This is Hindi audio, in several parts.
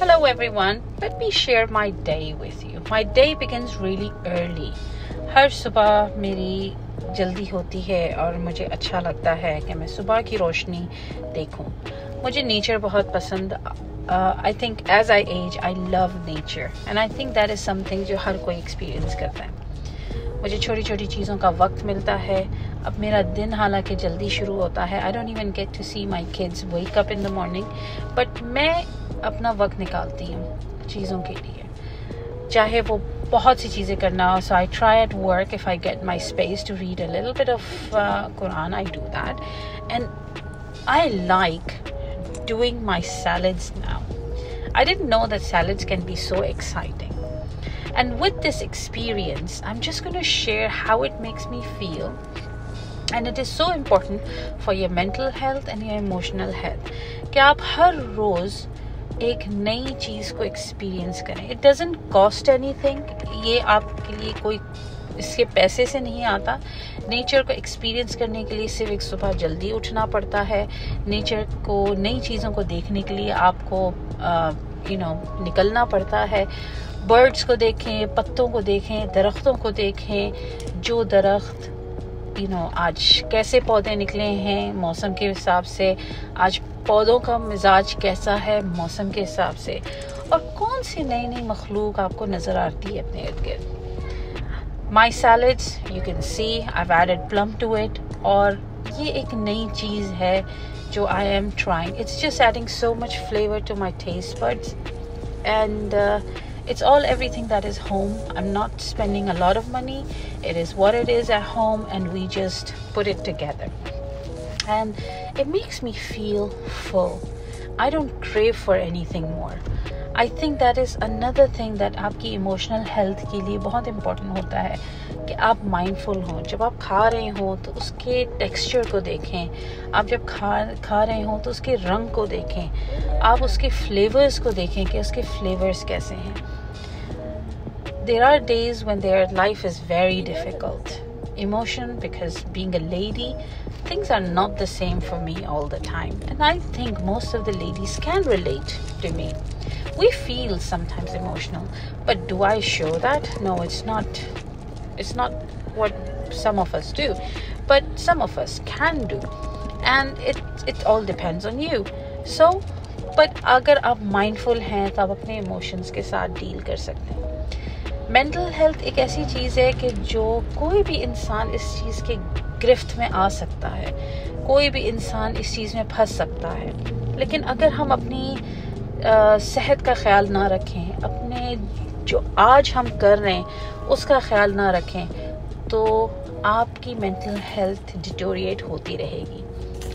Hello everyone, let me share my day with you. My day begins really early. हर सुबह मेरी जल्दी होती है और मुझे अच्छा लगता है कि मैं सुबह की रोशनी देखूँ। मुझे नेचर बहुत पसंद I think as I as I love nature and I think that is something जो हर कोई एक्सपीरियंस करता है मुझे छोटी छोटी चीज़ों का वक्त मिलता है अब मेरा दिन हालाँकि जल्दी शुरू होता है I don't even get to see my kids wake up in the morning but मैं अपना वक्त निकालती हूँ चीज़ों के लिए चाहे वो बहुत सी चीज़ें करना हो so I try at work if I get my space to read a little bit of Quran I do that and I like doing my salads now. I didn't know that salads can be so exciting. And with this experience, I'm just going to share how it makes me feel. And it is so important for your mental health and your emotional health. कि आप हर रोज़ एक नई चीज़ को एक्सपीरियंस करें it doesn't cost anything ये आपके लिए कोई इसके पैसे से नहीं आता नेचर को एक्सपीरियंस करने के लिए सिर्फ़ एक सुबह जल्दी उठना पड़ता है नेचर को नई चीज़ों को देखने के लिए आपको यू नो you know, निकलना पड़ता है बर्ड्स को देखें, पत्तों को देखें, दरख्तों को देखें, जो दरख्त यू नो आज कैसे पौधे निकले हैं, मौसम के हिसाब से, आज पौधों का मिजाज कैसा है, मौसम के हिसाब से, और कौन सी नई नई मखलूक आपको नज़र आती है अपने इर्द गिर्द? My salads you can see I added plum to it और ये एक नई चीज़ है जो I am trying it's just adding so much flavour to my taste buds and it's all everything that is home. I'm not spending a lot of money. It is what it is at home, and we just put it together. And it makes me feel full. I don't crave for anything more. I think that is another thing that आपकी इमोशनल हेल्थ के लिए बहुत इम्पोर्टेंट होता है कि आप माइंडफुल हों जब आप खा रहे हों तो उसके टेक्सचर को देखें आप जब खा खा रहे हों तो उसके रंग को देखें आप उसके फ्लेवर्स को देखें कि उसके फ्लेवर्स कैसे हैं there are days when their life is very difficult. Emotion, because being a lady, things are not the same for me all the time. And I think most of the ladies can relate to me. We feel sometimes emotional, but do I show that? No, it's not. It's not what some of us do, but some of us can do. And it, it all depends on you. So, but अगर आप mindful हैं तो आप अपने emotions के साथ deal कर सकते हैं मेंटल हेल्थ एक ऐसी चीज़ है कि जो कोई भी इंसान इस चीज़ के गिरफ्त में आ सकता है। कोई भी इंसान इस चीज़ में फंस सकता है। लेकिन अगर हम अपनी आ, सेहत का ख्याल ना रखें अपने जो आज हम कर रहे हैं उसका ख्याल ना रखें तो आपकी मेंटल हेल्थ डिटोरिएट होती रहेगी।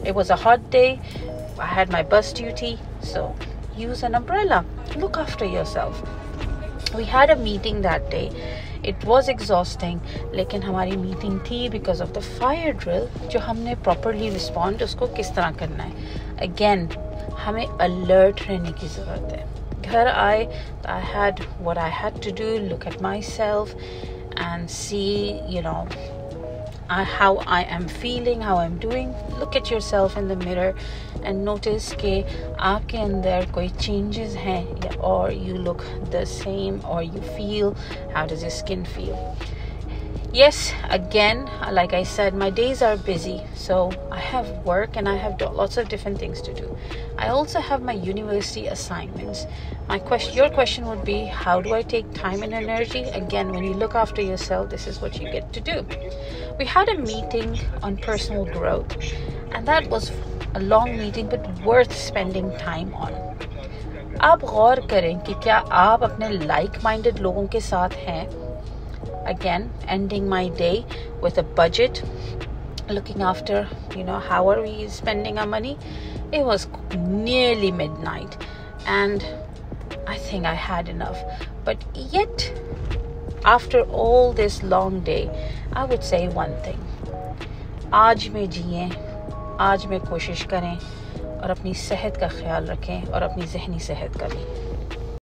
It was a hot day I had my bus duty so use an umbrella look after yourself we had a meeting that day it was exhausting लेकिन हमारी मीटिंग थी because of the fire drill जो हमने प्रॉपरली रिस्पॉन्ड उसको किस तरह करना है। अगेन हमें अलर्ट रहने की ज़रूरत है। घर आए I had what I had to do look at myself and see you know uh, how I am feeling, how I'm doing. Look at yourself in the mirror and notice कि आपके अंदर कोई changes हैं or you look the same or you feel how does your skin feel. Yes, again, like I said, my days are busy, so I have work and I have lots of different things to do. I also have my university assignments. My question, your question would be, how do I take time and energy? Again, when you look after yourself, this is what you get to do. We had a meeting on personal growth, and that was a long meeting, but worth spending time on. आप गौर करें कि क्या आप अपने लाइक माइंडेड लोगों के साथ हैं again ending my day with a budget looking after you know how are we spending our money it was nearly midnight and i think i had enough but yet after all this long day i would say one thing आज में जिए आज में कोशिश करें और अपनी सेहत का ख्याल रखें और अपनी जहनी सेहत का भी